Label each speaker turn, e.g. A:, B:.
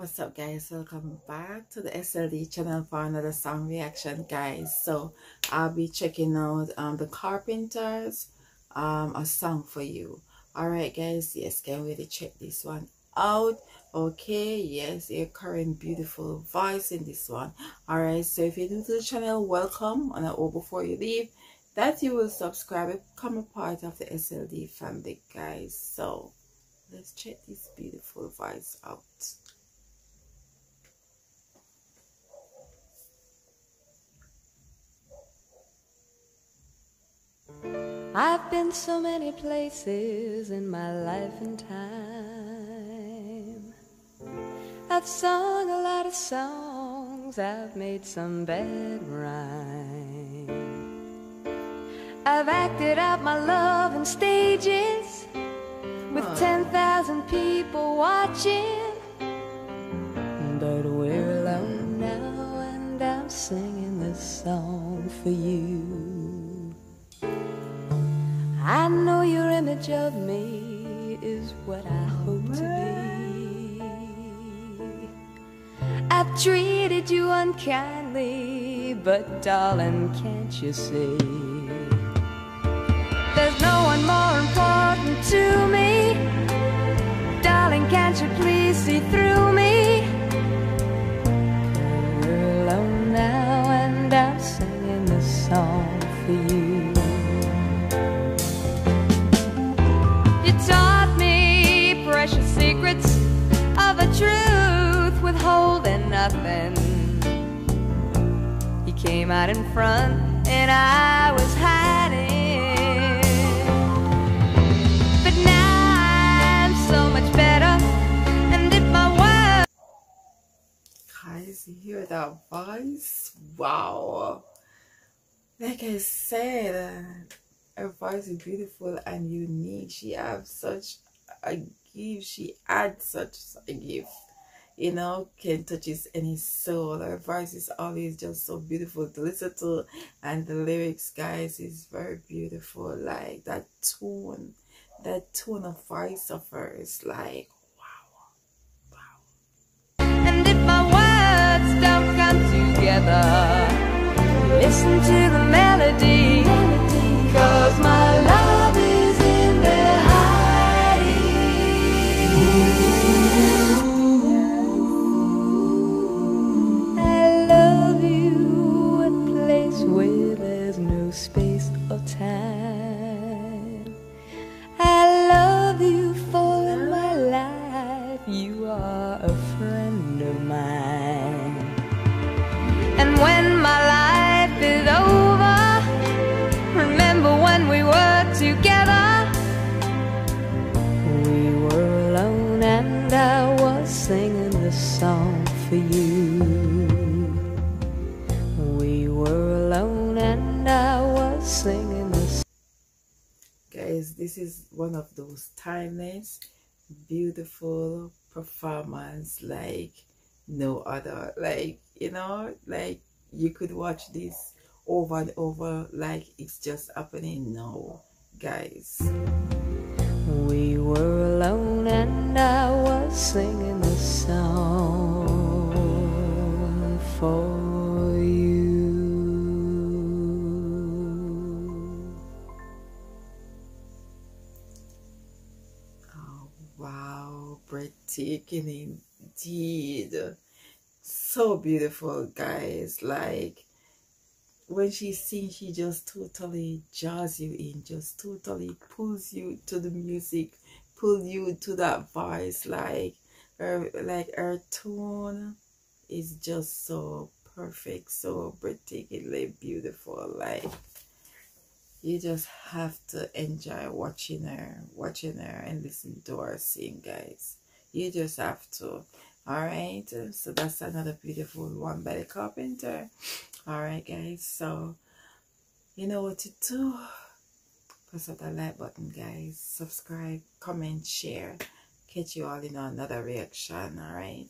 A: what's up guys? Welcome back to the sld channel for another song reaction guys. So i'll be checking out um the carpenters um a song for you. All right guys yes can really check this one out. Okay yes your current beautiful voice in this one. All right so if you're new to the channel welcome. And oh before you leave that you will subscribe and become a part of the sld family guys. So let's check this beautiful voice out
B: I've been so many places in my life and time. I've sung a lot of songs, I've made some bad rhyme. I've acted out my love in stages with 10,000 people watching. But we're alone now, and I'm singing this song for you. I know your image of me is what I hope to be. I've treated you unkindly, but darling, can't you see? Nothing. He came out in front, and I was hiding. But now I'm so much better, and if my world.
A: Guys, you hear that voice? Wow. Like I said, uh, her voice is beautiful and unique. She has such a gift. She adds such a gift you know, can touches any soul. Her voice is always just so beautiful to listen to, and the lyrics, guys, is very beautiful. Like that tone, that tone of voice of hers, like wow,
B: wow. And if my words don't come together, listen to the melody, song for you. We were alone and I was singing this.
A: Guys, this is one of those timeless, beautiful performance like no other. Like, you know, like you could watch this over and over like it's just happening now, guys.
B: We were alone
A: breathtaking indeed. So beautiful, guys. Like, when she sings, she just totally jars you in, just totally pulls you to the music, pull you to that voice. Like her, like her tone is just so perfect, so particularly beautiful. Like you just have to enjoy watching her, watching her, and listen to her sing, guys. You just have to. All right, so that's another beautiful one by the Carpenter. All right guys. So you know what to do. Press that like button guys. Subscribe comment share. Catch you all in another reaction. All right